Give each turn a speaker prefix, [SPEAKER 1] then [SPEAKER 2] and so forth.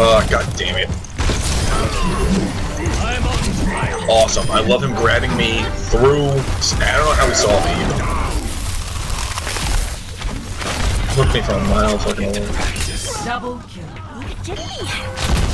[SPEAKER 1] Oh, god damn it. Awesome. I love him grabbing me through. I don't know how he saw me. Took me for a mile fucking away.
[SPEAKER 2] Double kill.